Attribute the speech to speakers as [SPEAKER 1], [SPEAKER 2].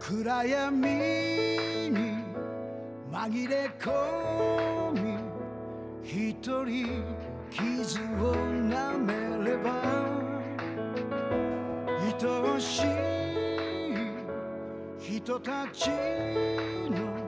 [SPEAKER 1] 暗闇に紛れ込み一人傷をなめれば愛おしい人たちの